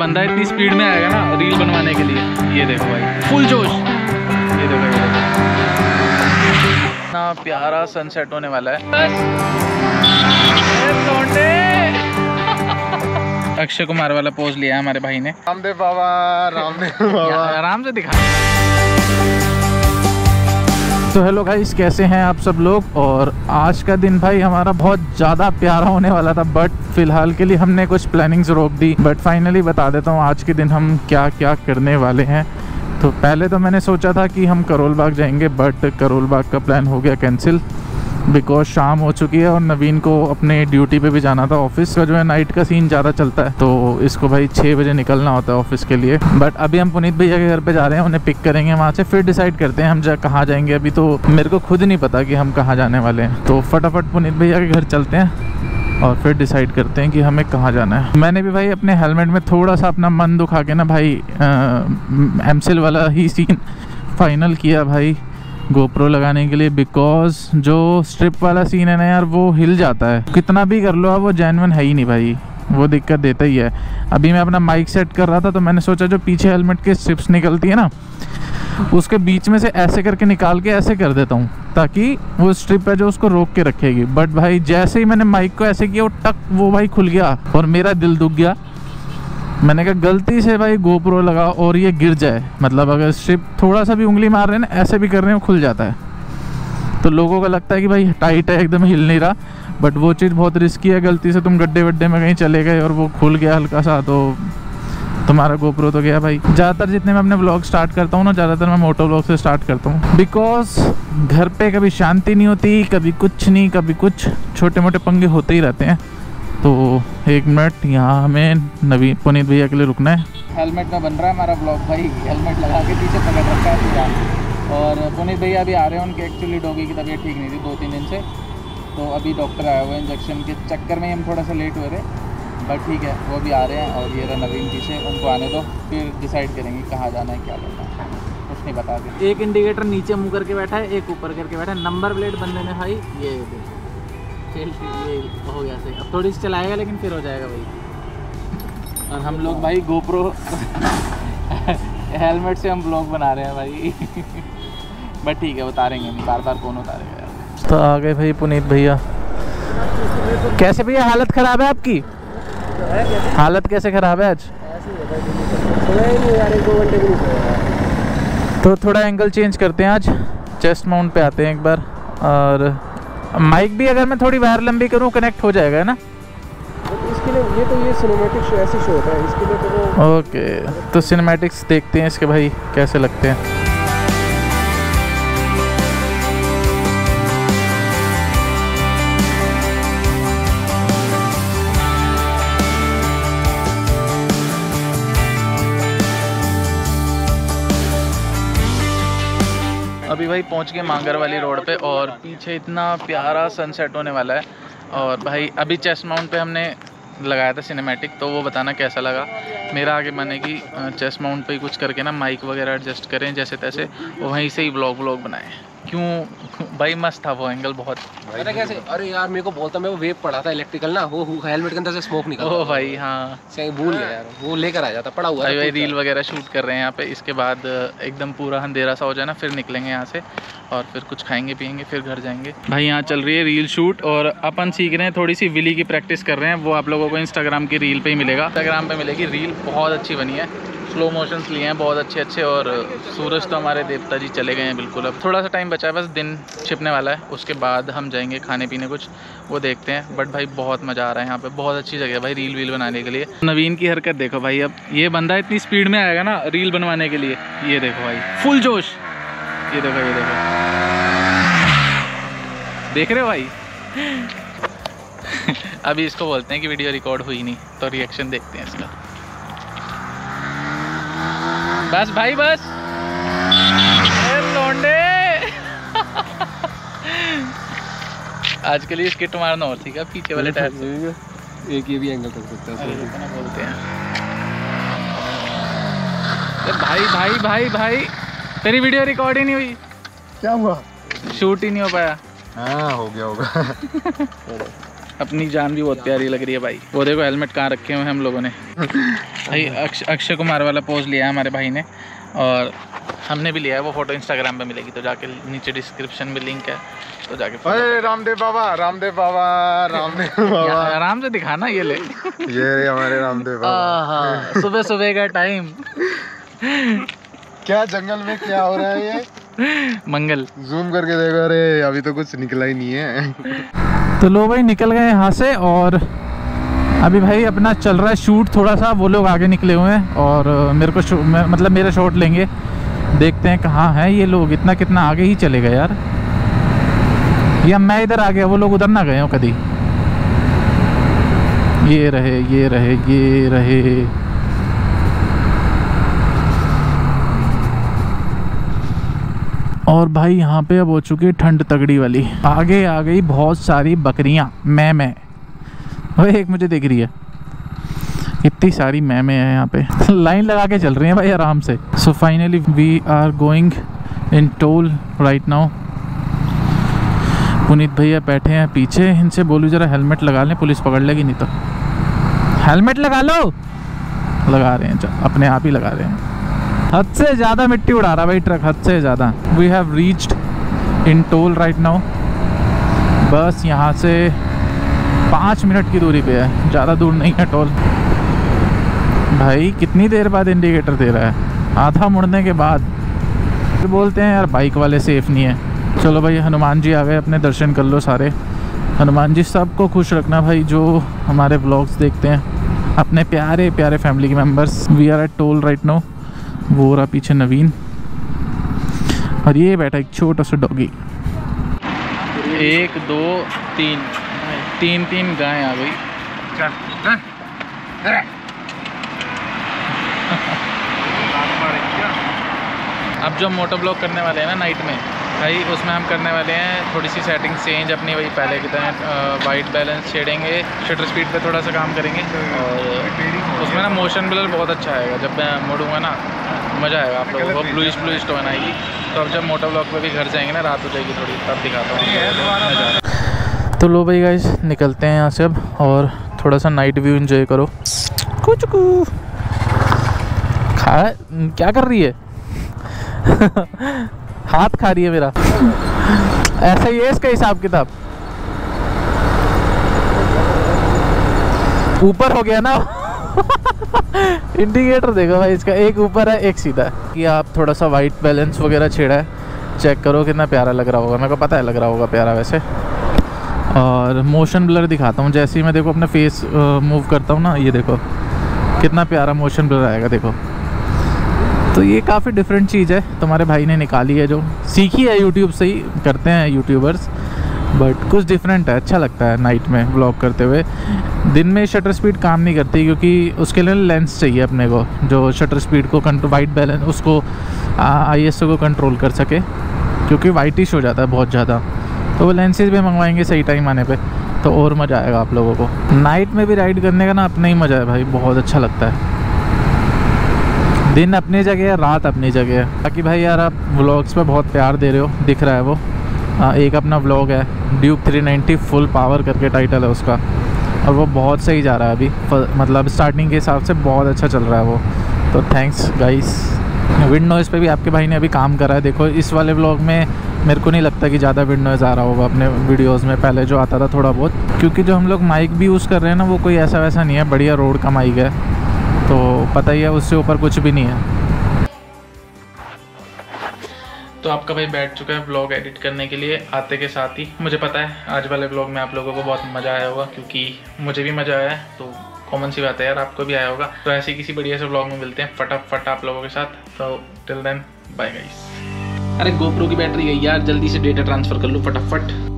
बंदा इतनी स्पीड में आएगा ना रील बनवाने के लिए। ये देखो भाई फुल जोश। ये देखो ये देखो। इतना प्यारा सनसेट होने वाला है। अक्षय कुमार वाला पोज लिया है हमारे भाई ने। रामदेव बाबा रामदेव बाबा। आराम से दिखा। तो हेलो गाइस, कैसे हैं आप सब लोग? और आज का दिन भाई हमारा बहुत ज़्यादा प्यारा होने वाला था बट फ़िलहाल के लिए हमने कुछ प्लानिंग्स रोक दी। बट फाइनली बता देता हूँ, आज के दिन हम क्या क्या करने वाले हैं। तो पहले तो मैंने सोचा था कि हम करोल बाग जाएँगे बट करोल बाग का प्लान हो गया कैंसिल बिकॉज़ शाम हो चुकी है और नवीन को अपने ड्यूटी पे भी जाना था। ऑफ़िस का जो है नाइट का सीन ज़्यादा चलता है तो इसको भाई छः बजे निकलना होता है ऑफ़िस के लिए। बट अभी हम पुनीत भैया के घर पे जा रहे हैं, उन्हें पिक करेंगे वहाँ से, फिर डिसाइड करते हैं हम जा, कहाँ जाएँगे। अभी तो मेरे को खुद नहीं पता कि हम कहाँ जाने वाले हैं। तो फटाफट पुनीत भैया के घर चलते हैं और फिर डिसाइड करते हैं कि हमें कहाँ जाना है। मैंने भी भाई अपने हेलमेट में थोड़ा सा अपना मन दुखा के ना भाई एमसिल वाला ही सीन फाइनल किया भाई। गोप्रो लगाने के लिए बिकॉज़ जो स्ट्रिप वाला सीन है ना यार, वो हिल जाता है। कितना भी कर लो वो जैनवन है ही नहीं भाई। वो दिक्कत देता ही है। अभी मैं अपना माइक सेट कर रहा था तो मैंने सोचा जो पीछे हेलमेट के स्ट्रिप्स निकलती है ना, उसके बीच में से ऐसे करके निकाल के ऐसे कर देता हूँ, ताकि वो स्ट्रिप है जो उसको रोक के रखेगी। बट भाई, जैसे ही मैंने माइक को ऐसे किया, वो टक, वो भाई खुल गया और मेरा दिल दुख गया। मैंने कहा, गलती से भाई गोप्रो लगा और ये गिर जाए। मतलब अगर स्ट्रिप थोड़ा सा भी उंगली मार रहे हैं ना, ऐसे भी कर रहे हैं खुल जाता है। तो लोगों को लगता है कि भाई टाइट है, एकदम हिल नहीं रहा। बट वो चीज़ बहुत रिस्की है, गलती से तुम गड्ढे वड्ढे में कहीं चले गए और वो खुल गया हल्का सा तो तुम्हारा गोप्रो तो गया भाई। ज़्यादातर जितने मैं अपने ब्लॉग स्टार्ट करता हूँ ना, ज़्यादातर मैं मोटो ब्लॉग से स्टार्ट करता हूँ। बिकॉज़ घर पे कभी शांति नहीं होती, कभी कुछ नहीं, कभी कुछ छोटे मोटे पंगे होते ही रहते हैं। तो एक मिनट यहाँ हमें नवीन पुनीत भैया के लिए रुकना है। हेलमेट में बन रहा है हमारा ब्लॉग भाई। हेलमेट लगा के पीछे पकड़ रखा है और पुनीत भैया अभी आ रहे हैं उनके एक्चुअली डॉगी की तबीयत ठीक नहीं थी दो तीन दिन से। तो अभी डॉक्टर आया हुआ है इंजेक्शन के चक्कर में ही हम थोड़ा सा लेट हुए रहे बट ठीक है वो भी आ रहे हैं और ये रहा नवीन पीछे उनको आने दो फिर डिसाइड करेंगे कहाँ जाना है क्या करना है। कुछ नहीं बता दें एक इंडिकेटर नीचे मुँह करके बैठा है एक ऊपर करके बैठा है। नंबर प्लेट बंदे ने भाई ये देखो। चल ये हो गया सही। अब थोड़ी सी चलाएगा, लेकिन फिर हो जाएगा भाई। और हम लोग भाई गोप्रो हेलमेट से हम ब्लॉग बना रहे हैं भाई। बट ठीक है, उतारेंगे बार बार कौन उतारेगा यार। तो आ गए भाई पुनीत भैया। कैसे भैया, हालत ख़राब है आपकी? हालत कैसे ख़राब है आज? तो थोड़ा एंगल चेंज करते हैं आज। चेस्ट माउंट पे आते हैं एक बार, और माइक भी अगर मैं थोड़ी वायर लंबी करूँ कनेक्ट हो जाएगा है ना? इसके लिए ये तो ये सिनेमैटिक शो ऐसे शो होता है इसके लिए तो ओके तो सिनेमैटिक्स देखते हैं इसके भाई कैसे लगते हैं? अभी भाई पहुँच गए मांगर वाली रोड पे और पीछे इतना प्यारा सनसेट होने वाला है। और भाई, अभी चेस्ट माउंट पे हमने लगाया था सिनेमैटिक तो वो बताना कैसा लगा? मेरा आगे मन है कि चेस्ट माउंट पे ही कुछ करके ना माइक वगैरह एडजस्ट करें जैसे तैसे और वहीं से ही ब्लॉग व्लॉग बनाएँ। क्यों? भाई मस्त था वो एंगल बहुत। अरे कैसे अरे यार मेरे को बोलता मैं वो वेव पड़ा था इलेक्ट्रिकल ना वो हेलमेट के अंदर से स्मोक निकल ओ भाई हाँ। सही भूल गया यार वो लेकर आ जाता पड़ा हुआ भाई है भाई रील वगैरह शूट कर रहे हैं यहाँ पे इसके बाद एकदम पूरा अंधेरा सा हो जाए ना फिर निकलेंगे यहाँ से। और फिर कुछ खाएँगे, पियेंगे, फिर घर जाएँगे। भाई, यहाँ चल रही है रील शूट और अपन सीख रहे हैं, थोड़ी सी विली की प्रैक्टिस कर रहे हैं। वो आप लोगों को इंस्टाग्राम की रील पे ही मिलेगा। इंस्टाग्राम पे मिलेगी रील बहुत अच्छी बनी है। स्लो मोशंस लिए हैं, बहुत अच्छे अच्छे और सूरज तो हमारे देवता जी चले गए हैं, बिल्कुल। अब थोड़ा सा टाइम बचा है, बस दिन छिपने वाला है। उसके बाद हम जाएँगे खाने पीने कुछ, वो देखते हैं। बट भाई, बहुत मज़ा आ रहा है यहाँ पे, बहुत अच्छी जगह है भाई रील वील बनाने के लिए। नवीन की हरकत देखो भाई, अब ये बंदा इतनी स्पीड में आएगा ना रील बनवाने के लिए। ये देखो भाई फुल जोश। ये देखो ये देखो। देख रहे हो भाई? अभी इसको बोलते हैं कि वीडियो रिकॉर्ड हुई नहीं तो रिएक्शन देखते हैं इसका। बस भाई बस। ए, लौंडे आज के लिए स्किट मारना और ठीक है पीछे वाले टायर से। एक ये भी एंगल कर सकता है बोलते हैं। ए, भाई भाई भाई भाई। तेरी वीडियो रिकॉर्ड ही नहीं हुई। क्या हुआ? शूट ही नहीं हो पाया। हाँ हो गया होगा। अपनी जान भी बहुत प्यारी लग रही है भाई। वो देखो हेलमेट कहाँ रखे हुए हैं हम लोगों ने। भाई अक्ष, अक्षय कुमार वाला पोज लिया है हमारे भाई ने। और हमने भी लिया है वो फ़ोटो इंस्टाग्राम पे मिलेगी तो जाके नीचे डिस्क्रिप्शन में लिंक है तो जाके अरे रामदेव बाबा रामदेव बाबा रामदेव बाबा। आराम से दिखाना ये ले। ये हमारे रामदेव बाबा। सुबह सुबह का टाइम क्या जंगल में क्या हो रहा है ये? मंगल। जूम करके देखो अरे अभी तो कुछ निकला ही नहीं है। तो लो भाई निकल गए यहाँ से और अभी भाई अपना चल रहा है शूट थोड़ा सा वो लोग आगे निकले हुए हैं और मेरे को मतलब मेरा शॉट लेंगे। देखते हैं कहाँ है ये लोग इतना कितना आगे ही चले गए यार। या मैं इधर आ गया वो लोग उधर ना गए हो कभी। ये रहे ये रहे ये रहे। और भाई यहाँ पे अब हो चुकी है ठंड तगड़ी वाली। आगे आ गई बहुत सारी बकरियाँ मैं मैं भाई एक मुझे दिख रही है। इतनी सारी मैमे है यहाँ पे। लाइन लगा के चल रही हैं भाई आराम से। So finally we are going in toll right now Puneet भैया बैठे हैं पीछे। इनसे बोलूँ जरा हेलमेट लगा लें, पुलिस पकड़ लेगी नहीं तो। हेलमेट लगा लो। लगा रहे हैं अपने आप ही लगा रहे हैं। हद से ज़्यादा मिट्टी उड़ा रहा भाई ट्रक, हद से ज़्यादा। We have reached in toll right now बस यहाँ से पाँच मिनट की दूरी पे है, ज़्यादा दूर नहीं है टोल भाई, कितनी देर बाद इंडिकेटर दे रहा है? आधा मुड़ने के बाद। फिर बोलते हैं, यार बाइक वाले सेफ़ नहीं है। चलो भाई, हनुमान जी आ गए, अपने दर्शन कर लो सारे। हनुमान जी सबको खुश रखना भाई, जो हमारे ब्लॉग्स देखते हैं। अपने प्यारे प्यारे फैमिली के members we are at toll right now वो रहा पीछे नवीन। और ये बैठा एक छोटा सा डॉगी। एक दो तीन। तीन तीन गाय आ गई। अब जो मोटो ब्लॉग करने वाले हैं ना नाइट में भाई उसमें हम करने वाले हैं थोड़ी सी सेटिंग चेंज अपनी वही पहले की तरह वाइट बैलेंस छेड़ेंगे शटर स्पीड पे थोड़ा सा काम करेंगे। और उसमें ना मोशन ब्लर बहुत अच्छा आएगा जब मैं मोड़ूँगा ना। मज़ा आएगा आप लोगों को। ब्लूइश ब्लूइश टोन आएगी तो अब जब मोटो ब्लॉग पे भी घर जाएँगे ना, रात हो जाएगी थोड़ी, तब दिखाता हूँ तो लो भाई गाइज़ निकलते हैं यहाँ से अब, और थोड़ा सा नाइट व्यू एंजॉय करो। कुछ खा, क्या कर रही है? हाथ खा रही है मेरा। ऐसा ही है इसका हिसाब किताब। ऊपर हो गया ना। इंडिकेटर देखो भाई, इसका एक ऊपर है, एक सीधा है। कि आप थोड़ा सा वाइट बैलेंस वगैरह छेड़ा है चेक करो कितना प्यारा लग रहा होगा। मेरे को पता है लग रहा होगा प्यारा वैसे। और मोशन ब्लर दिखाता हूँ, जैसे ही मैं देखो अपना फेस मूव करता हूँ ना, ये देखो, कितना प्यारा मोशन ब्लर आएगा देखो। तो ये काफ़ी डिफरेंट चीज़ है, तुम्हारे भाई ने निकाली है जो, सीखी है यूट्यूब से ही, करते हैं यूट्यूबर्स बट कुछ डिफरेंट है अच्छा लगता है नाइट में व्लॉग करते हुए। दिन में शटर स्पीड काम नहीं करती क्योंकि उसके लिए लेंस चाहिए अपने को, जो शटर स्पीड को कंट्रो वाइट बैलेंस उसको आई को कंट्रोल कर सके। क्योंकि वाइटिश हो जाता है बहुत ज़्यादा। तो वो लेंसेज भी मंगवाएँगे सही टाइम आने पे तो और मज़ा आएगा आप लोगों को। नाइट में भी राइड करने का ना अपना ही मज़ा है भाई, बहुत अच्छा लगता है। दिन अपनी जगह है, रात अपनी जगह है। बाकी भाई यार, आप व्लॉग्स पे बहुत प्यार दे रहे हो, दिख रहा है वो। एक अपना व्लॉग है ड्यूक 390 फुल पावर करके टाइटल है उसका। और वो बहुत सही जा रहा है अभी। मतलब स्टार्टिंग के हिसाब से बहुत अच्छा चल रहा है वो। तो थैंक्स गाइस विंड नॉइज़ पे भी आपके भाई ने अभी काम करा है। देखो, इस वाले व्लॉग में मेरे को नहीं लगता कि ज़्यादा विंड नॉइज़ आ रहा होगा अपने वीडियोज़ में। पहले जो आता था थोड़ा बहुत। क्योंकि जो हम लोग माइक भी यूज़ कर रहे हैं ना, वो कोई ऐसा वैसा नहीं है। बढ़िया रोड का माइक है। तो पता ही है, उससे ऊपर कुछ भी नहीं है। तो आपका भाई बैठ चुका है ब्लॉग एडिट करने के लिए आते के साथ ही। मुझे पता है, आज वाले ब्लॉग में आप लोगों को बहुत मज़ा आया होगा, क्योंकि मुझे भी मज़ा आया है तो कॉमन सी बात है यार, आपको भी आया होगा। तो ऐसे किसी बढ़िया से ब्लॉग में मिलते हैं फटाफट आप लोगों के साथ। तो टिल देन बाय गाइस अरे गोप्रो की बैटरी गई यार, जल्दी से डेटा ट्रांसफ़र कर लूँ फटाफट।